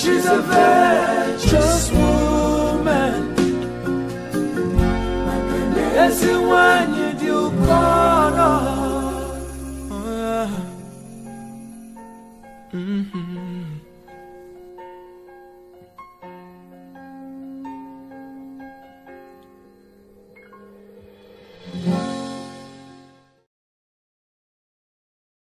She's a virtuous woman. Yes, when you do corner. Oh. Mm-hmm.